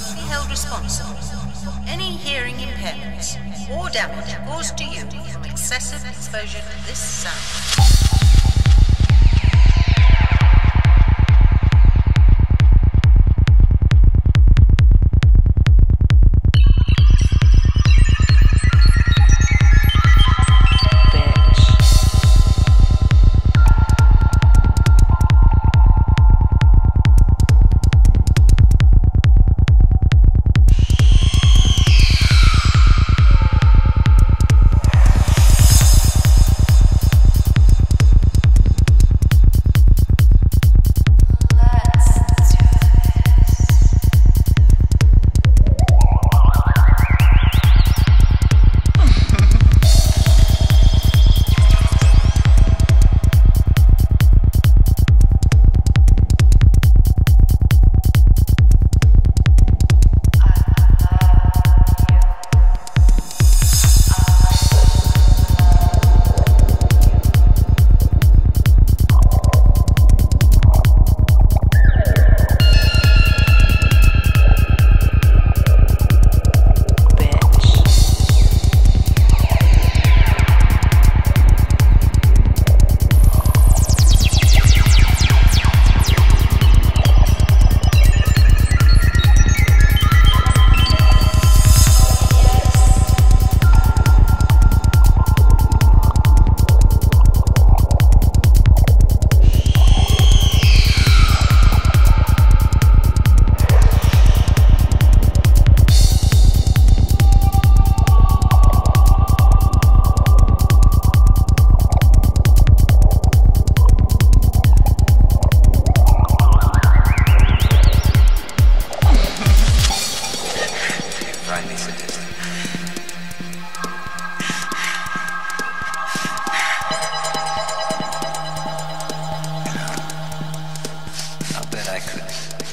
held responsible for any hearing impairments or damage caused to you from excessive exposure to this sound. I'll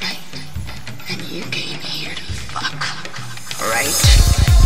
right? And you came here to fuck, right?